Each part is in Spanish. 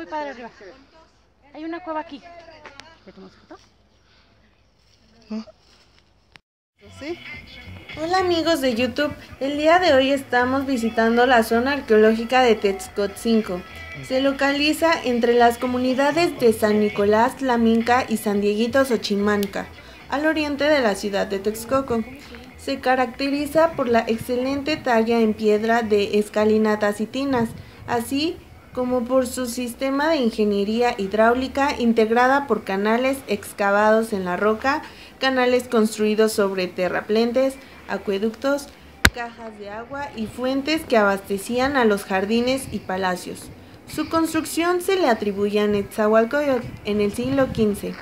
Está muy arriba. Hay una cueva aquí. ¿Le foto? Hola amigos de YouTube, el día de hoy estamos visitando la zona arqueológica de Texcotzinco. Se localiza entre las comunidades de San Nicolás, Tlaminca y San Dieguito Xochimanca, al oriente de la ciudad de Texcoco. Se caracteriza por la excelente talla en piedra de escalinatas y tinas, así como por su sistema de ingeniería hidráulica integrada por canales excavados en la roca, canales construidos sobre terraplentes, acueductos, cajas de agua y fuentes que abastecían a los jardines y palacios. Su construcción se le atribuye a Netzahualcoyotl en el siglo XV.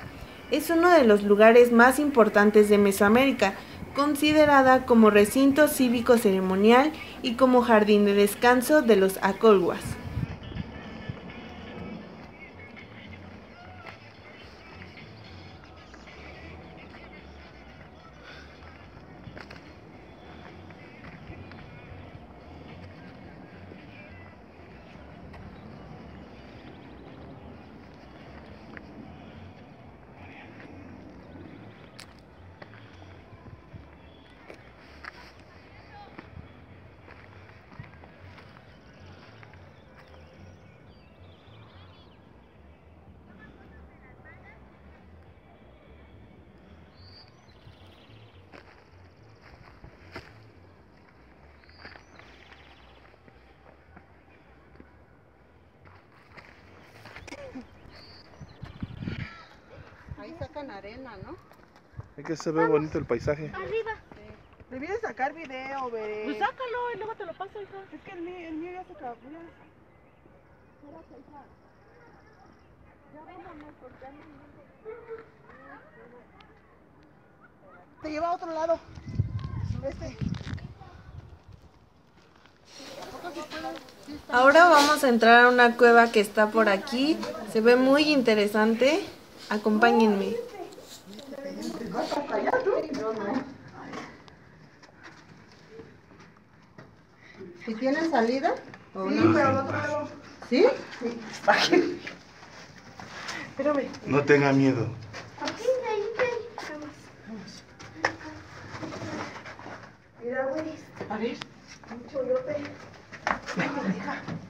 Es uno de los lugares más importantes de Mesoamérica, considerada como recinto cívico ceremonial y como jardín de descanso de los acolhuas. Sacan arena, ¿no? Es que se ve bonito el paisaje. Arriba. Debí de sacar video, ve. Pues sácalo y luego te lo paso, hija. Es que el mío, el mío ya se acabó. Ya. Te lleva a otro lado. Este. Ahora vamos a entrar a una cueva que está por aquí. Se ve muy interesante. Acompáñenme. ¿Si tienen salida? Sí, pero al otro lado. ¿Sí? Sí. Espérame. No tenga miedo. Mira, güey. A ver. Un choyote.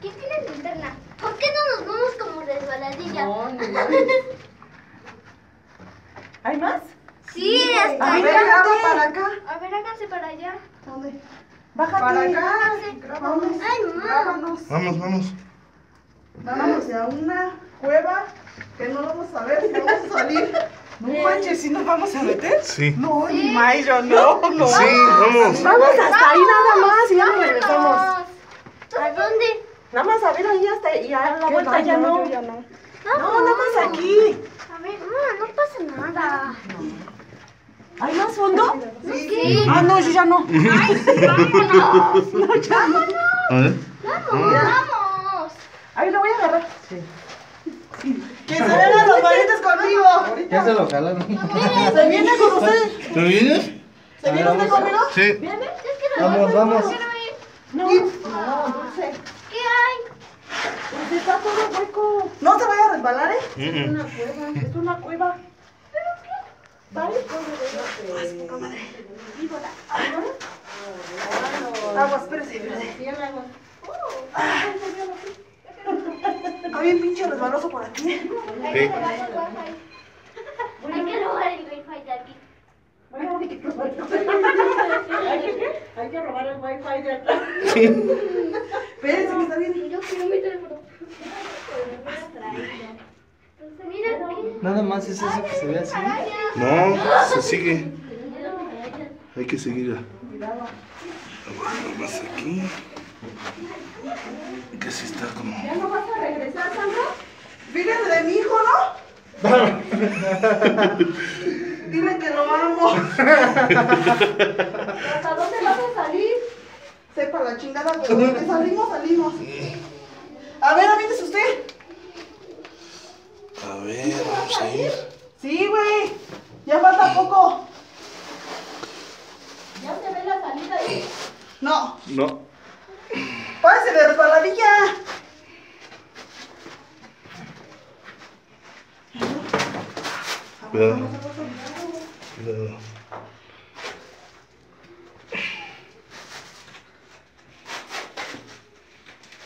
¿Quién tiene linterna? ¿Por qué no nos vamos como resbaladilla? No, no, no. ¿Hay más? Sí, hasta A ver, graba para acá. A ver, háganse para allá. ¿Dónde? Bájate. Para acá. Grábanos. Ay, mamá. Grábanos. Vamos, vamos. Vámonos a una cueva que no vamos a ver si vamos a salir. No manches, ¿sí nos vamos a meter? Sí. No, ni más, yo no, no. Sí, vamos. Vamos hasta ahí nada más y ya nos regresamos. Vamos. ¿A dónde? Nada más a ver ahí hasta y a la vuelta ya no. No, Vamos. nada más aquí. A ver, mamá, no pasa nada. ¿Hay más fondo? Sí. Ah, no, yo ya no. Vámonos. No, ya no. A ver. Vamos, vamos. Ahí lo voy a agarrar. Sí. Que se vengan los valientes conmigo. Ya se lo jalaron. ¿Se viene con usted? ¿Te vienes? ¿Se viene usted conmigo? Sí. ¿Viene? Es que Vamos, no vamos. ir. No. No, Dulce. Pues está todo hueco. No se vaya a resbalar, ¿eh? Mm, Es una cueva. Es una cueva. ¿Pero qué? ¿Vale? Agua, espérese, espérese. Está bien pinche resbaloso por aquí. Sí. Hay que robar el wifi de aquí. Hay que robar Hay que robar el wifi de acá. Espérense que está bien. Yo quiero mi teléfono. Mira aquí. Nada más es eso que se ve así. No, se sigue. Hay que seguirla. Más aquí. Que sí está como. ¿Ya no vas a regresar, Sandra? Fíjate de mi hijo, ¿no? Dile que lo amo. ¿Hasta dónde vas a salir? Sepa la chingada, pero donde salimos, salimos. A ver, aviéntese usted. A ver, vamos a ir. Sí, güey. Ya falta poco. Ya se ve la salida ahí. No. No. Pásale, resbaladilla. Cuidado. Cuidado.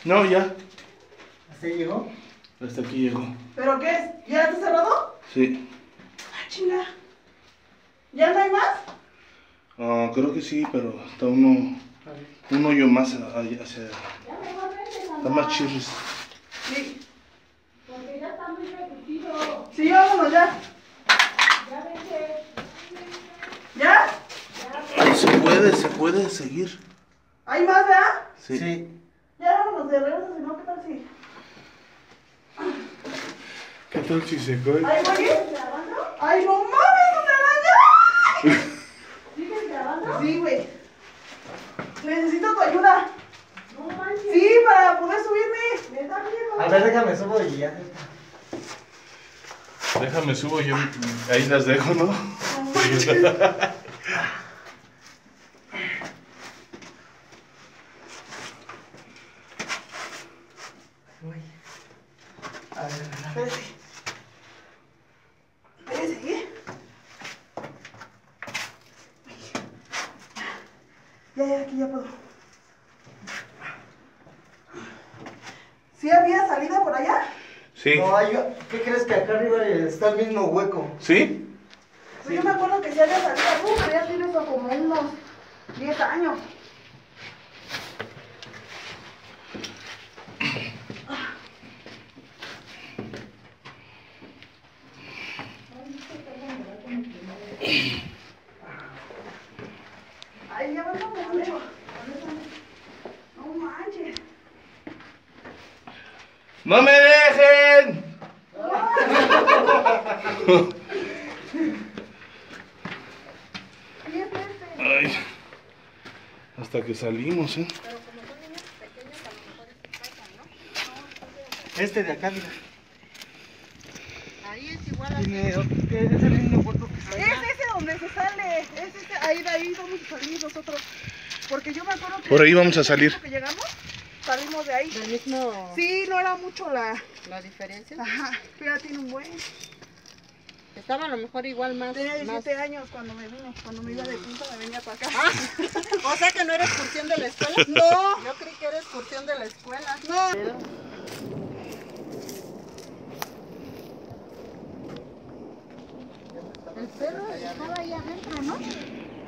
No, ya. ¿Se llegó? Hasta aquí llegó. ¿Pero qué es? ¿Ya está cerrado? Sí. Ah, chinga. ¿Ya no hay más? Ah, creo que sí, pero está uno. Un hoyo más hacia. Está más chirris. Sí. Sí, vámonos ya. ¿Ya? Ay, se puede, se puede seguir. ¿Hay más, ya? Sí. Ya vámonos de regreso, si no, ¿qué tal si? ¿Qué tal si se cae? ¿Ahí voy? ¡Ay, no mames, una araña! Sí, güey. Necesito tu ayuda. Sí, para poder subirme. ¿Me da miedo? A ver, déjame subo y ya. Déjame subo yo. Ahí las dejo, ¿no? Uy. A ver, a ver. Espérate. Espérate, ¿eh? Ya, ya, aquí ya puedo. ¿Sí había salida por allá? Sí. No, hay, ¿qué crees que acá arriba está el mismo hueco? ¿Sí? Pues yo me acuerdo que sí había salida. Uh, pero ya tiene eso como unos 10 años. Ay, ya bajamos mucho. No manches. ¡No me! Ay. Hasta que salimos, ¿eh? Este de acá, mira. Ahí es igual. Tiene, es el mismo hueco que está Es ese donde se sale. Es ese, ahí de ahí vamos a salir nosotros. Porque yo me acuerdo que. Por ahí vamos a salir. que llegamos, salimos de ahí. ¿Del mismo Sí, no era mucho la. la diferencia? Ajá, pero ya tiene un buen. Estaba a lo mejor igual más. Tenía más- 17 años cuando me vine. Cuando me iba de punta me venía para acá. O sea que no era excursión de la escuela. No. Yo creí que era excursión de la escuela. No. El perro estaba ahí adentro, ¿no?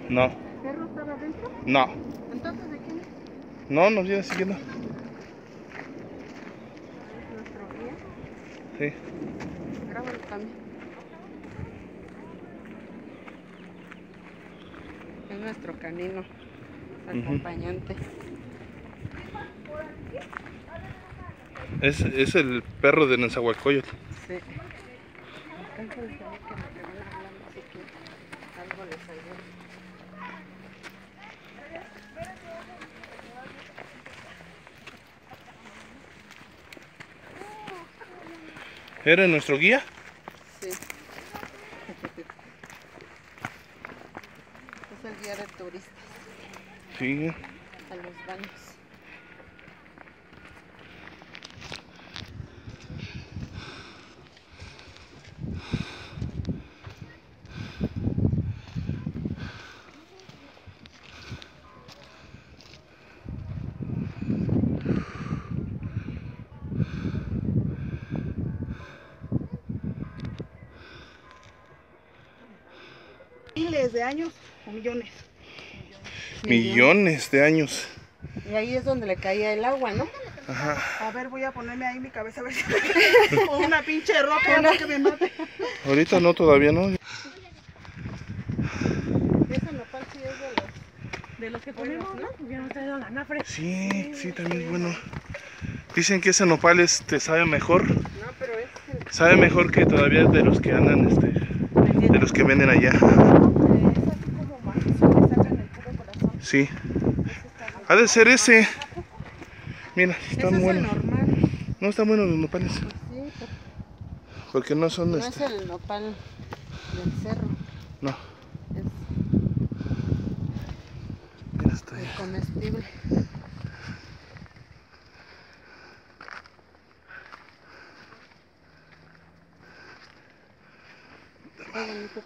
No, ¿El perro estaba adentro? no. Entonces, ¿de quién es? No, nos viene siguiendo. Nuestro guía. Sí. Grábalo también. Es nuestro canino, acompañante. Es, es el perro de Nezahualcóyotl. Sí. Alcanza a decir que lo que van hablando, así que algo les ayuda. ¿Eres nuestro guía? Sí. Es guía de turistas Sí. a los baños. Miles de años o millones. Millones de años. Y ahí es donde le caía el agua, ¿no? A ver, voy a ponerme ahí mi cabeza a ver si una pinche ropa una que me mate. Ahorita no, todavía no. Ese nopal sí es de los... De los que ponemos, ¿no? Hubiéramos traído la nafre. Sí, sí, también es bueno. Dicen que ese nopal este, sabe mejor. No, pero es. Sabe mejor que todavía de los que andan, este, de los que venden allá. Es así como macizo que sacan el puro corazón. Sí. Ha de ser ese. Mira, están buenos. No están buenos los nopales. Porque no son no este. es el nopal del cerro. No. Es Mira, está ahí. el comestible. bonito.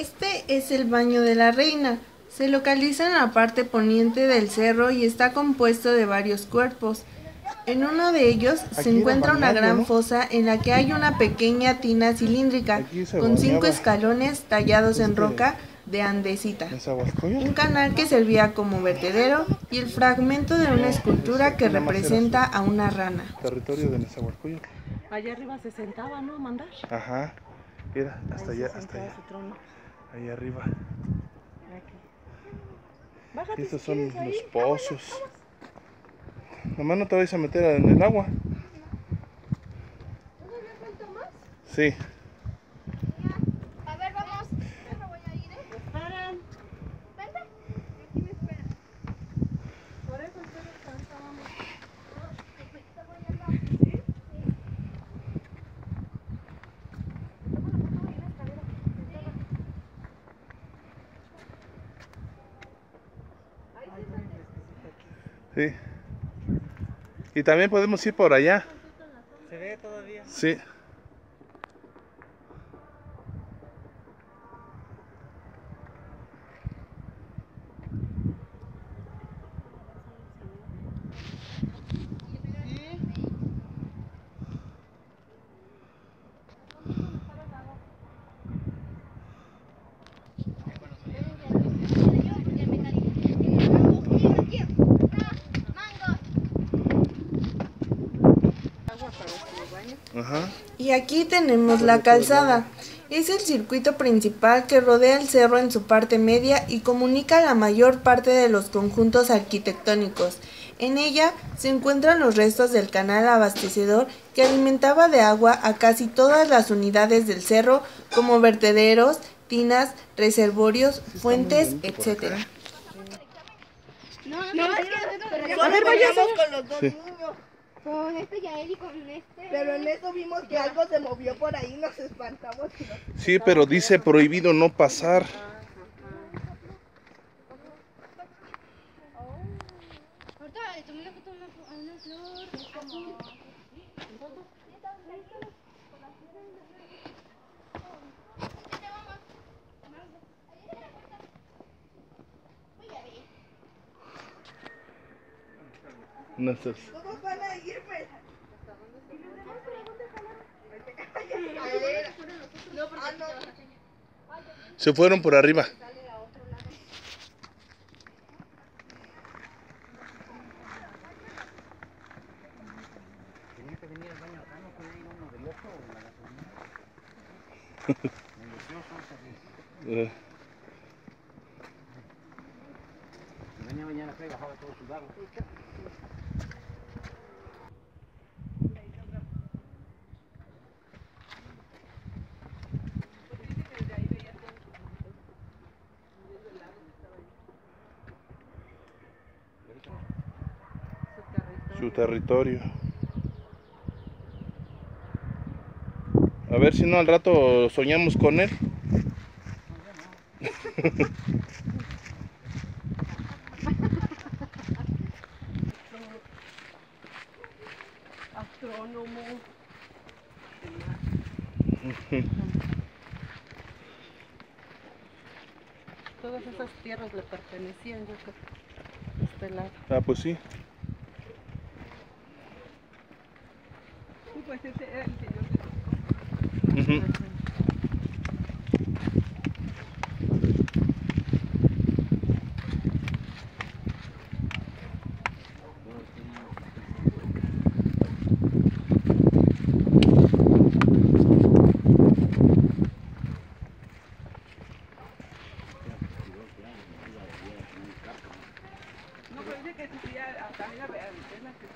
Este es el baño de la reina. Se localiza en la parte poniente del cerro y está compuesto de varios cuerpos. En uno de ellos se Aquí era encuentra una gran ¿no? fosa en la que hay una pequeña tina cilíndrica con cinco bañaba. escalones tallados en Este- roca de andesita. Un canal que servía como vertedero y el fragmento de una escultura que era representa a una rana. Territorio de. Allá arriba se sentaba, ¿no? Mandar. Ajá. Mira, hasta allá, hasta allá. Ahí arriba. Aquí. Estos si son los pozos. Nomás no te vayas a meter en el agua. Sí. A ver, vamos. Yo no voy a ir, ¿eh? Paran. Vente. Aquí me esperan. Por eso ustedes cansábamos. Sí. Y también podemos ir por allá. ¿Se ve todavía? Sí. Ajá. Y aquí tenemos la calzada. Es el circuito principal que rodea el cerro en su parte media y comunica la mayor parte de los conjuntos arquitectónicos. En ella se encuentran los restos del canal abastecedor que alimentaba de agua a casi todas las unidades del cerro como vertederos, tinas, reservorios, fuentes, etc. No, no, es que A ver, vayamos con los dos niños. Con este Yael y con este. Pero en eso vimos que algo se movió por ahí, nos espantamos. y nos- Sí, pero dice prohibido no pasar. Ahorita le tomé una foto a una, a una flor. Es como. No sé. Todos van a ir, pues. Ah, no. Se fueron por arriba. Tenía que venir al baño acá, no podía ir uno del otro o de la gasolina. Delicioso, así. Eh, Me venía a bañar acá y bajaba todo sudado. Su territorio. A ver si no al rato soñamos con él. Astrónomo. Todas esas tierras le pertenecían, yo creo. Este lado. Ah, pues sí. pues ese era el señor de Ujú. No, pero dice que se tía también a ver, es la que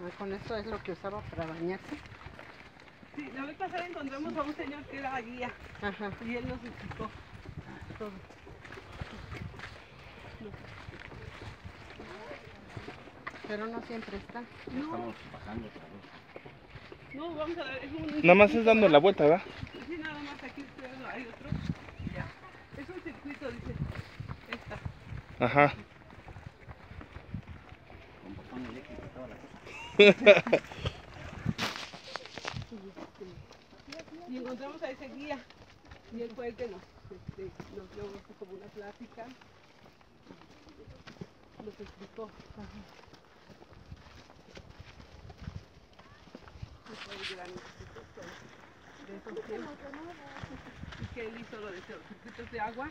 Ah, con esto es lo que usaba para bañarse. Sí, la vez pasada encontramos a un señor que era guía Ajá. y él nos explicó todo. Pero no siempre está. No, no, vamos a ver, es un... Nada más es dando la vuelta, ¿verdad? Sí, nada más aquí hay otro. Ya. Es un circuito, dice. Esta. Ajá. Y encontramos a ese guía. Y él fue el que nos, este, nos dio como una plática. Nos explicó. Y fue el gran de esos tiempos. Y que él hizo lo de los circuitos de agua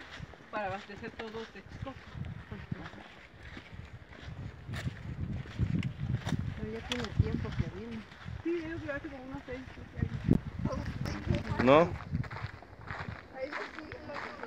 para abastecer todo Texcoco. Pero ya tiene tiempo que vino. Sí, yo creo que hace como unos seis, siete años. ¿No? Yo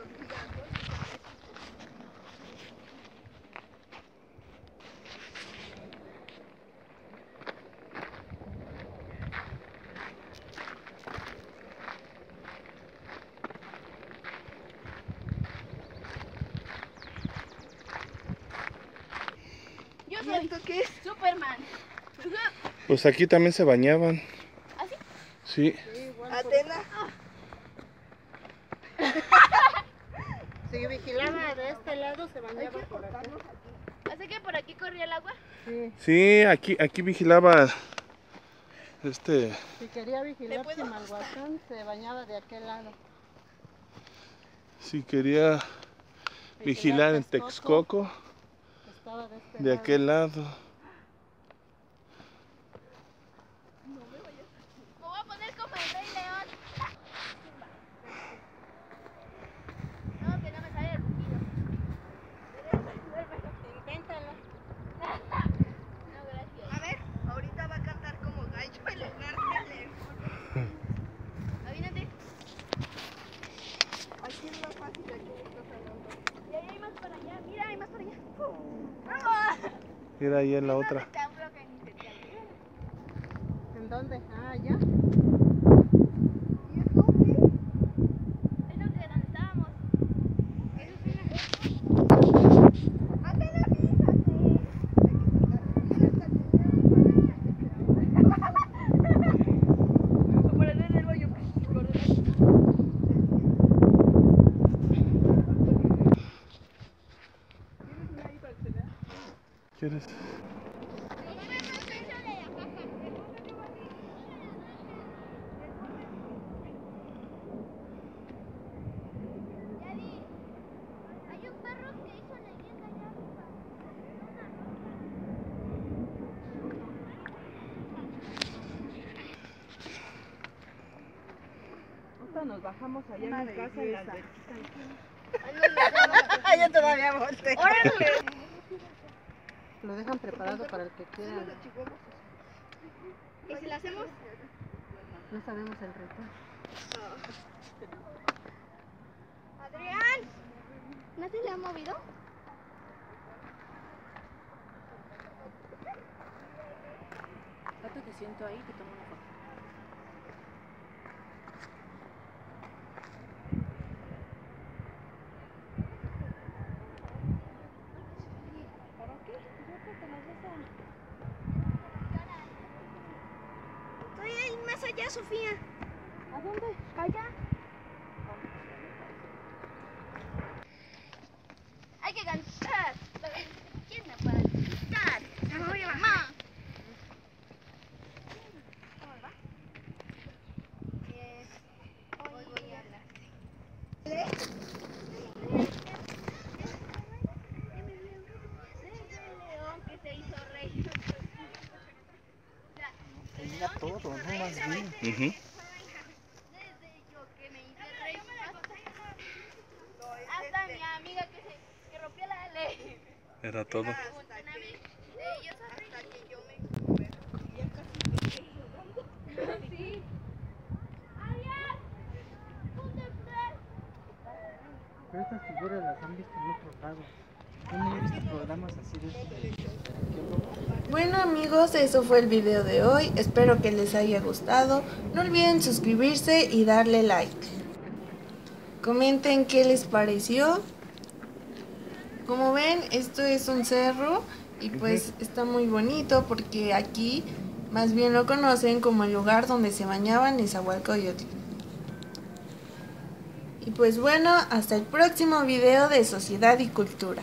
Pues aquí también se bañaban. ¿Ah, sí? Sí. Atena. Si vigilaba de este lado, se bañaba por acá. ¿Hace que por aquí corría el agua? Sí. Sí, aquí, aquí vigilaba este. Si quería vigilar Chimalhuacán, se bañaba de aquel lado. Si quería vigilar en Texcoco, Estaba de este de lado. aquel lado. Me voy a poner como el Rey León. No, que no me sale el rugido. Inténtalo. No, gracias. A ver, ahorita va a cantar como gallo en lugar de león. Avínate. Aquí es más fácil, aquí estás hablando. Y ahí hay más para allá. Mira, hay más para allá. Era ahí en la otra. Cambio que ni se te olvide. ¿En dónde? Ah, ya. ¿Y eso qué? Es lo que donde estábamos. Eso es una... ¡Ándale, fíjate! Como el del baño. ¿Tienes una ahí para que se vea? ¿Quieres? Hay un perro que hizo leyenda allá arriba. Ahorita nos bajamos allá en mi casa y las de yo todavía volteé. Lo dejan preparado para el que quiera. ¿Y si la hacemos? No sabemos el reto. Adrián, ¿no se le ha movido? Ahorita te siento ahí, te tomo una foto. Estoy ahí más allá, Sofía. ¿A dónde? Allá. Hay que cantar. ¿Quién me puede cantar? Mamá. ¿Cómo va? Bien. Hoy voy a hablar. León que se hizo rey. Rey. Hasta mi amiga que, se, que rompió la ley. Era todo. Pero estas figuras las han visto en otros lados. De estos de- Bueno amigos, eso fue el video de hoy. Espero que les haya gustado. No olviden suscribirse y darle like. Comenten qué les pareció. Como ven, esto es un cerro y pues está muy bonito porque aquí más bien lo conocen como el lugar donde se bañaban Nezahualcóyotl. Y pues bueno, hasta el próximo video de Sociedad y Cultura.